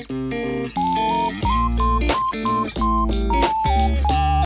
Música